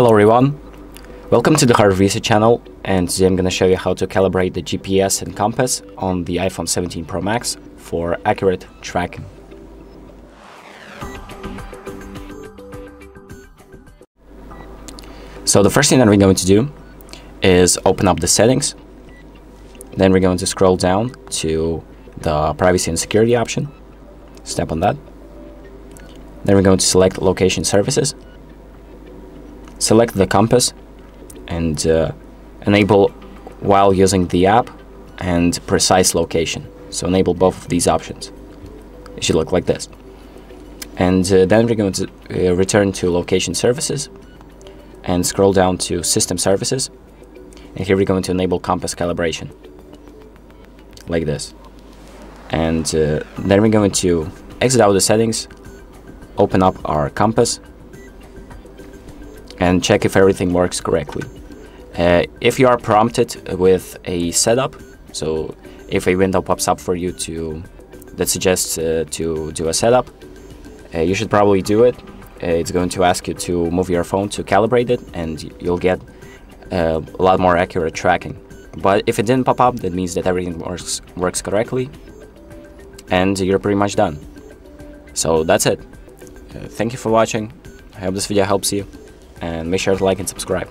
Hello everyone, welcome to the HardReset channel and today I'm going to show you how to calibrate the GPS and compass on the iPhone 17 Pro Max for accurate tracking. So the first thing that we're going to do is open up the settings, then we're going to scroll down to the privacy and security option, step on that, then we're going to select location services select the compass and uh, enable while using the app and precise location. So enable both of these options. It should look like this. And uh, then we're going to uh, return to location services and scroll down to system services. And here we're going to enable compass calibration like this. And uh, then we're going to exit out the settings, open up our compass and check if everything works correctly. Uh, if you are prompted with a setup, so if a window pops up for you to that suggests uh, to do a setup, uh, you should probably do it. Uh, it's going to ask you to move your phone to calibrate it, and you'll get uh, a lot more accurate tracking. But if it didn't pop up, that means that everything works works correctly, and you're pretty much done. So that's it. Uh, thank you for watching. I hope this video helps you and make sure to like and subscribe.